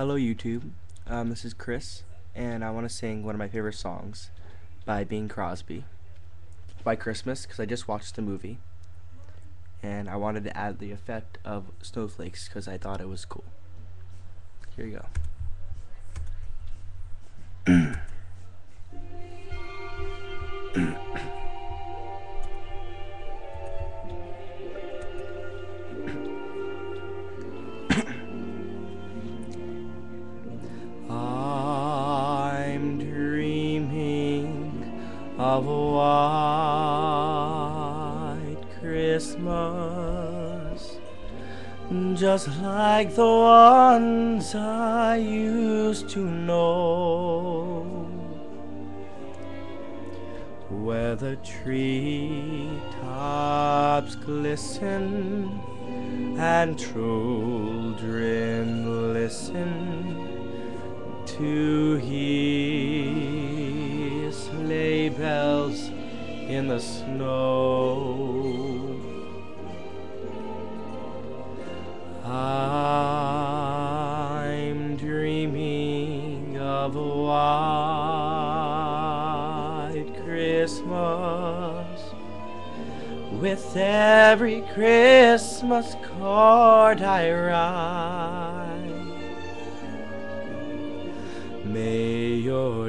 Hello YouTube, um, this is Chris, and I want to sing one of my favorite songs by Bing Crosby, White Christmas, because I just watched the movie, and I wanted to add the effect of snowflakes because I thought it was cool. Here you go. of white Christmas, just like the ones I used to know, where the tree tops glisten and children listen to hear bells in the snow. I'm dreaming of a white Christmas with every Christmas card I write. May your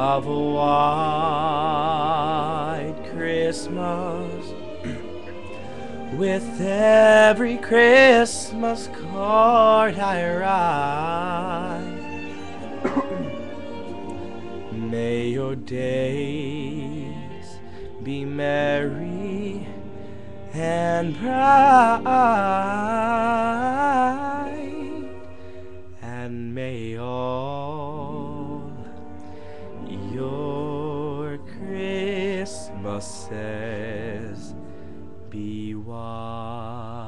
Of a white Christmas with every Christmas card I write. May your days be merry and bright and may all Christmases be white.